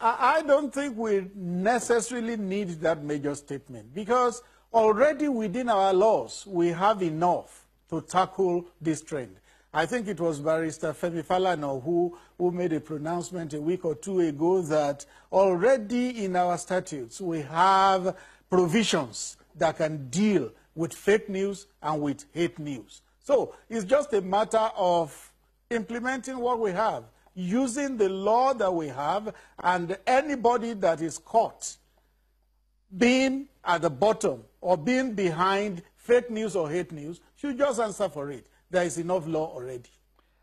I, don't think we necessarily need that major statement because already within our laws, we have enough to tackle this trend. I think it was Barrister Femi Falana who, who made a pronouncement a week or two ago that already in our statutes we have provisions that can deal with fake news and with hate news. So it's just a matter of implementing what we have, using the law that we have, and anybody that is caught being at the bottom or being behind fake news or hate news should just answer for it. There is enough law already.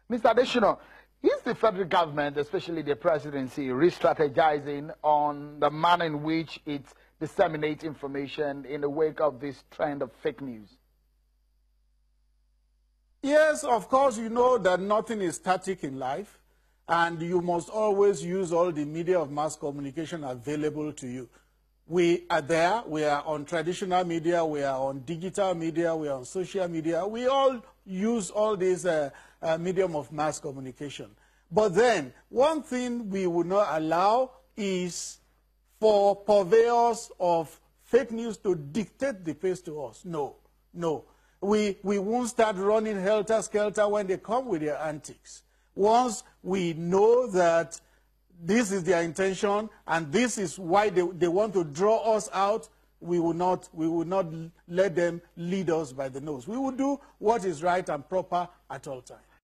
Mr. Adesina, is the federal government, especially the presidency, re-strategizing on the manner in which it disseminates information in the wake of this trend of fake news? Yes, of course, you know that nothing is static in life, and you must always use all the media of mass communication available to you. We are there, we are on traditional media, we are on digital media, we are on social media. We all use all these uh, uh, medium of mass communication. But then, one thing we will not allow is for purveyors of fake news to dictate the pace to us. No, no. We, we won't start running helter-skelter when they come with their antics. Once we know that this is their intention and this is why they, they want to draw us out, we will, not, we will not let them lead us by the nose. We will do what is right and proper at all times.